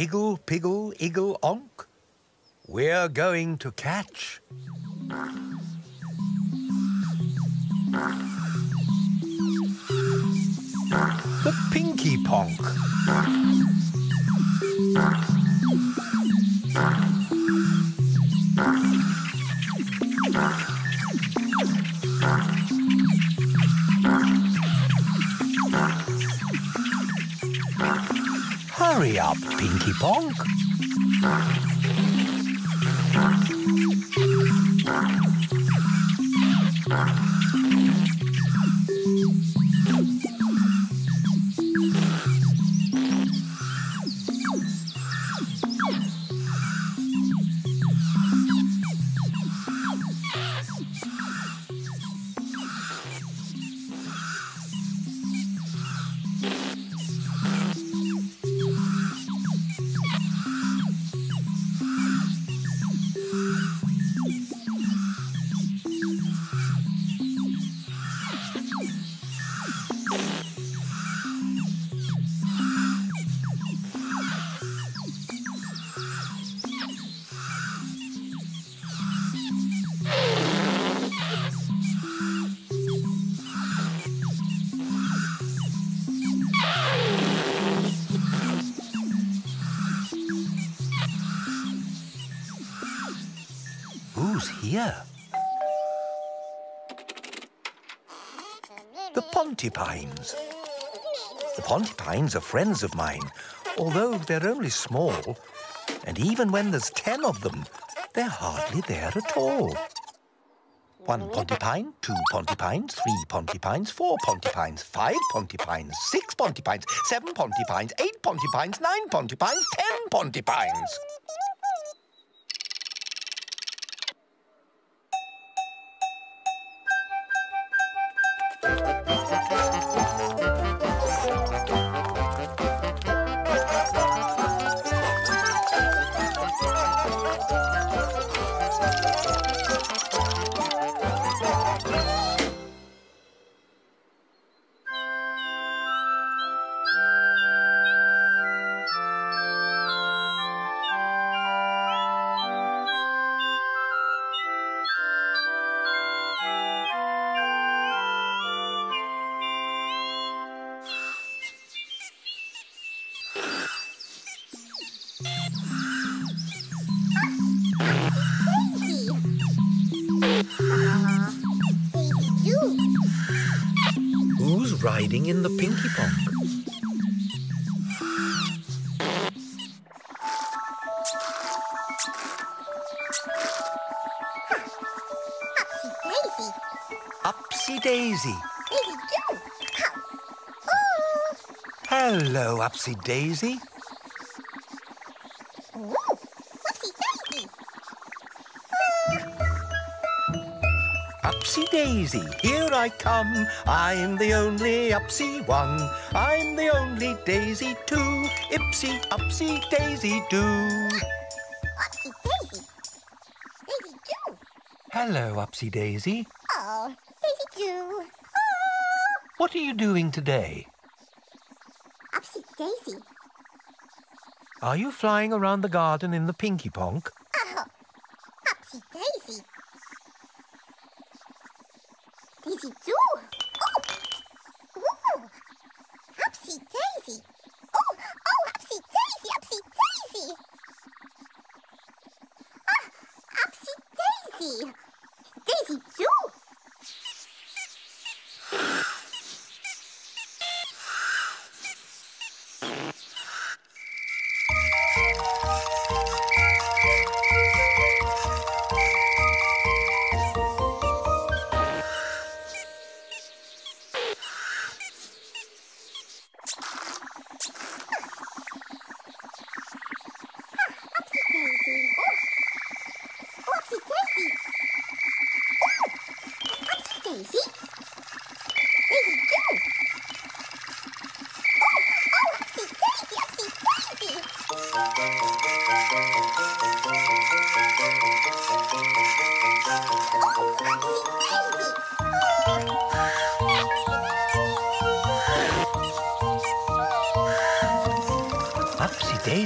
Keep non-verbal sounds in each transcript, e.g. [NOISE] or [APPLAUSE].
Iggle, piggle, iggle, onk. We're going to catch. The Pinky Ponk. Hurry up, Pinky Ponk. The Pontipines. The Pontipines are friends of mine, although they're only small. And even when there's ten of them, they're hardly there at all. One Pontipine, two Pontipines, three Pontipines, four Pontipines, five Pontipines, six Pontipines, seven Pontipines, eight Pontipines, nine Pontipines, ten Pontipines. Who's riding in the Pinky? Daisy. Upsy Daisy. Hello, Upsy Daisy. Daisy, here I come. I'm the only Upsy one. I'm the only Daisy too. Ipsy, Upsy, Daisy do. Whoopsie Daisy. Daisy do. Hello, Upsy Daisy. Oh, Daisy do. Oh. What are you doing today? Upsy Daisy. Are you flying around the garden in the Pinky Ponk? Oh. Upsy Daisy. Daisy do. Oh.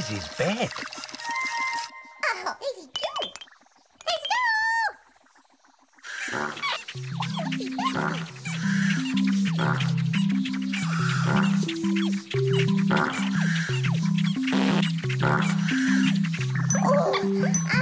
Daisy's bed. Oh, Daisy Joo! Daisy Joo! Oh,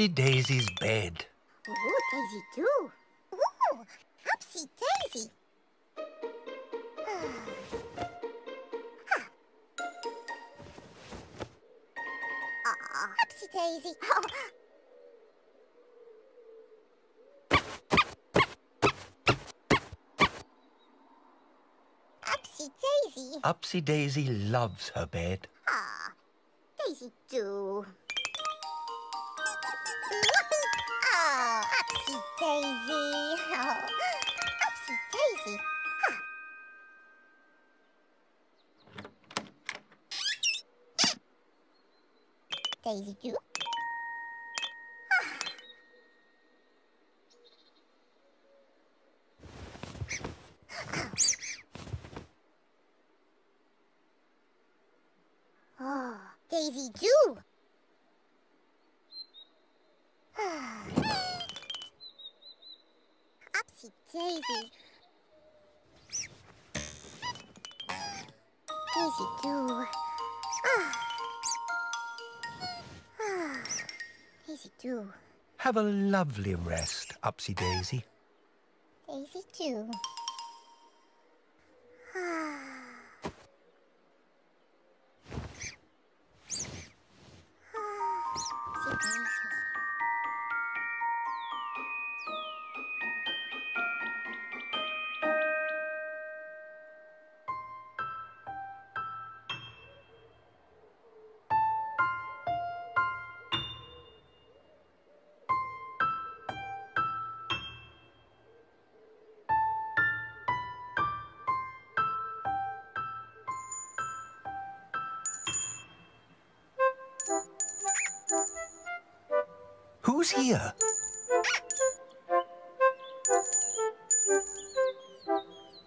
Upsy Daisy's bed. Ooh, Daisy too. Ooh, Upsy Daisy. Ah, Upsy Daisy. Oh. Upsy Daisy. Upsy Daisy loves her bed. Ah, Daisy Joo. Daisy Joo. Have a lovely rest, Upsy Daisy. Daisy Joo. Ah. Who's here?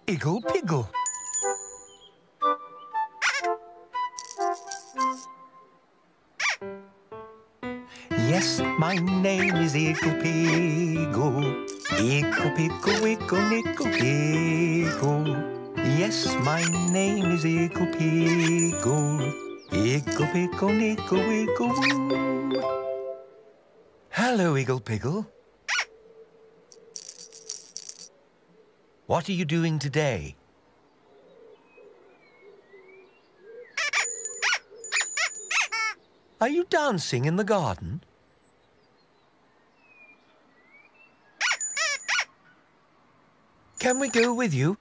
Iggle Piggle. Yes, my name is Iggle Piggle. Iggle Piggle, Wiggle, Nickle Piggle. Yes, my name is Iggle Piggle. Iggle Piggle, Nickle Wiggle Woo. Hello, Iggle Piggle. What are you doing today? Are you dancing in the garden? Can we go with you?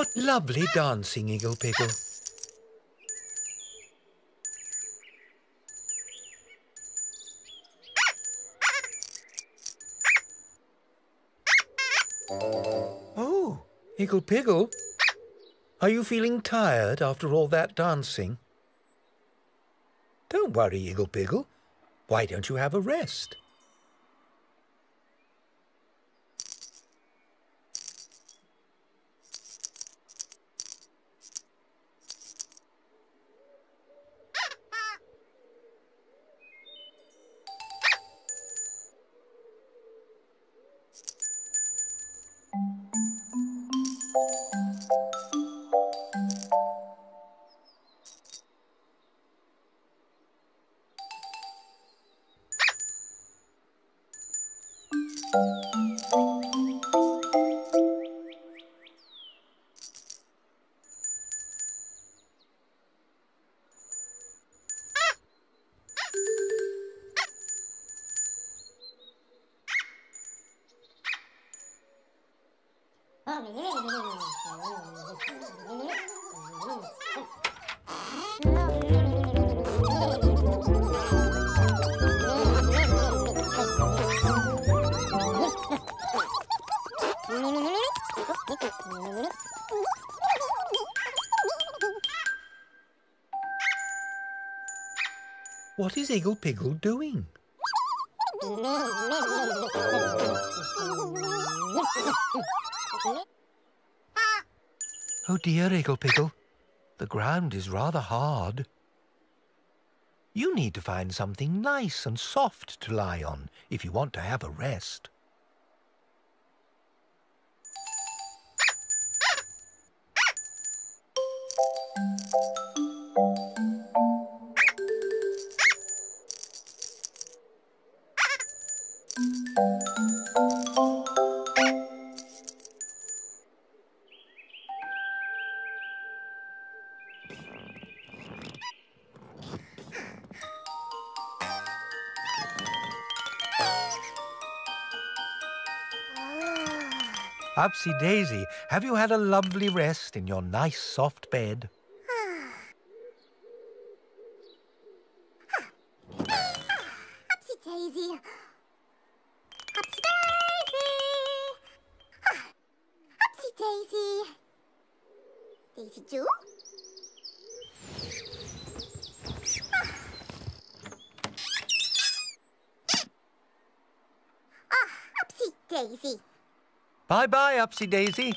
What lovely dancing, Igglepiggle. Oh, Igglepiggle, are you feeling tired after all that dancing? Don't worry, Igglepiggle. Why don't you have a rest? What is Igglepiggle doing? Oh dear, Igglepiggle. The ground is rather hard. You need to find something nice and soft to lie on if you want to have a rest. Upsy Daisy, have you had a lovely rest in your nice soft bed? Upsy Daisy. Upsy Daisy. Ah, Upsy Daisy. Daisy Jew? Ah, Upsy Daisy. Bye-bye, Upsy Daisy.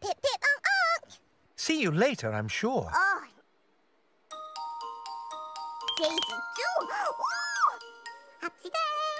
Pip pip unk unk. See you later, I'm sure. Oh. Daisy. Upsy Daisy.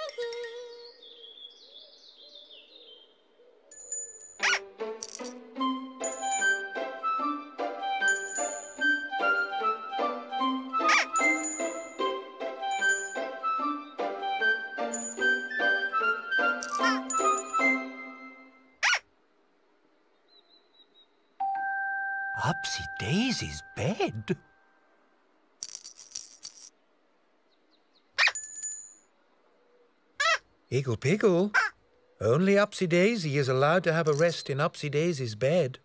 Igglepiggle, only Upsy Daisy is allowed to have a rest in Upsy Daisy's bed.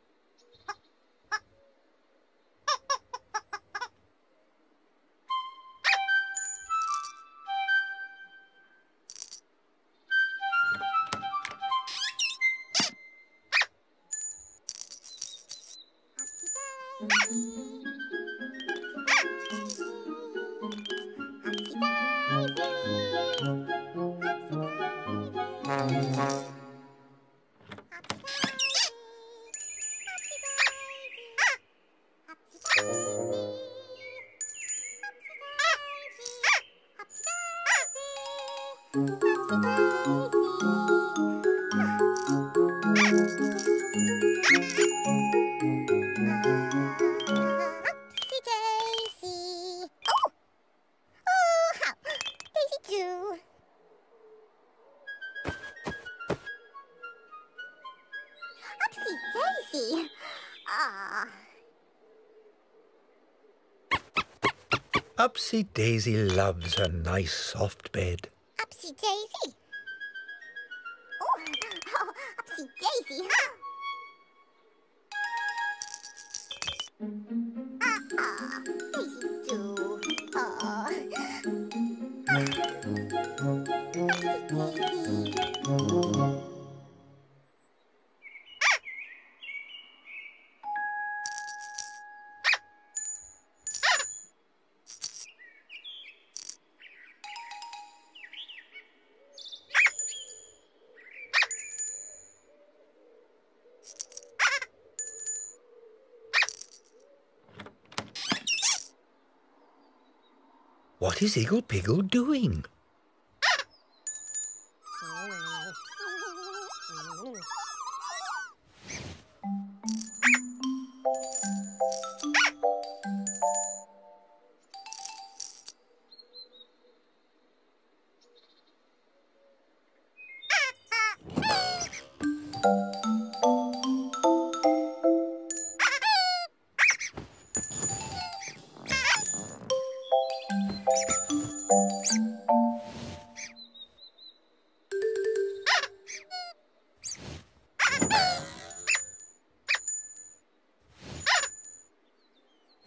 Upsy Daisy loves her nice soft bed daisy. Oh, upsy [LAUGHS] oh, daisy, huh? What is Iggle Piggle doing?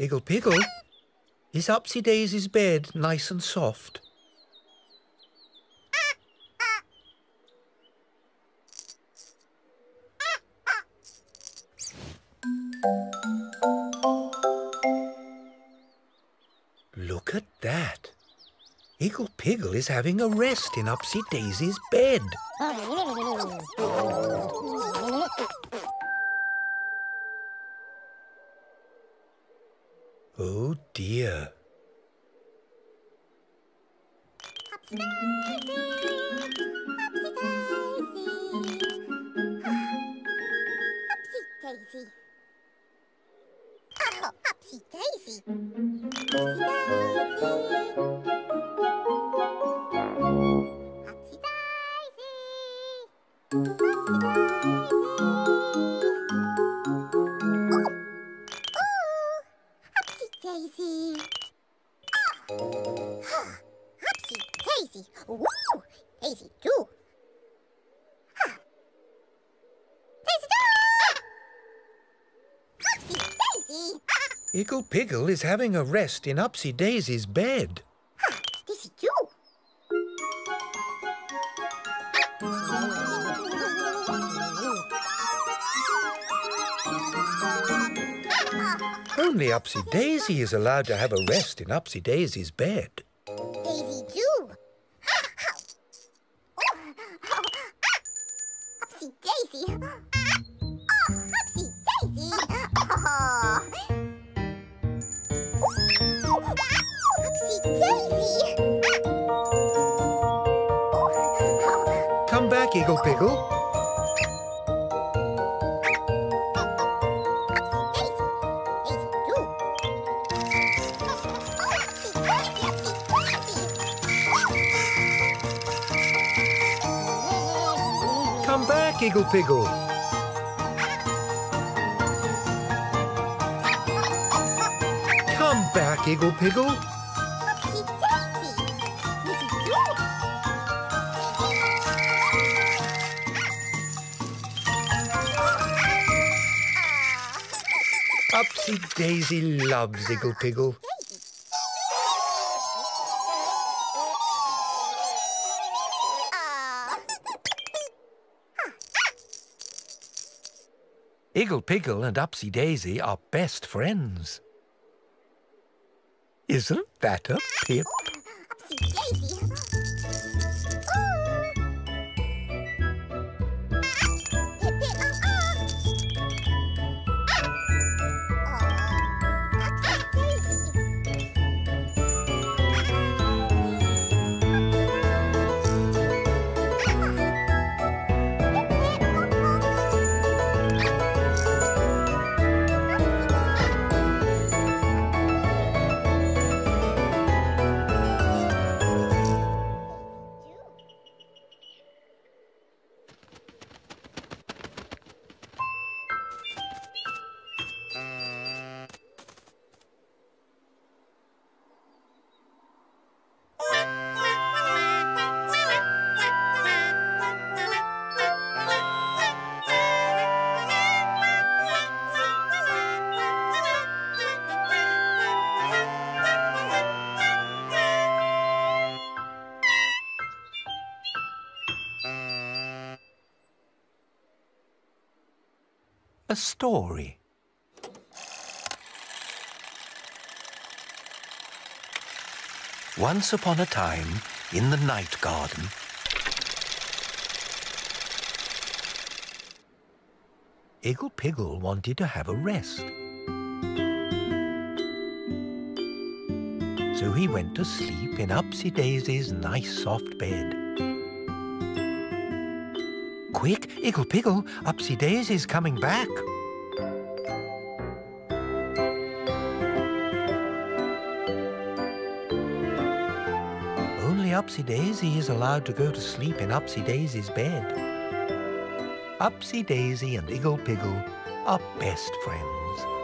Iggle Piggle, is Upsy Daisy's bed nice and soft? Look at that. Iggle Piggle is having a rest in Upsy Daisy's bed. [LAUGHS] Oh dear. Daisy. Upsy Daisy. Upsy Daisy. Upsy Daisy. Upsy Daisy. 82. Ah. Daisy, too! Ah. Iggle Piggle is having a rest in Upsy Daisy's bed. Ah, Daisy too. Only Upsy Daisy is allowed to have a rest in Upsy Daisy's bed. Come back, Iggle Come back, Iggle Piggle. Come back, Iggle Piggle. Upsy Daisy loves Iggle Piggle. Iggle Piggle and Upsy Daisy are best friends. Isn't that a pip? A story. Once upon a time, in the night garden, Iggle Piggle wanted to have a rest. So he went to sleep in Upsy Daisy's nice soft bed. Quick, Iggle Piggle, Upsy Daisy's coming back. Only Upsy Daisy is allowed to go to sleep in Upsy Daisy's bed. Upsy Daisy and Iggle Piggle are best friends.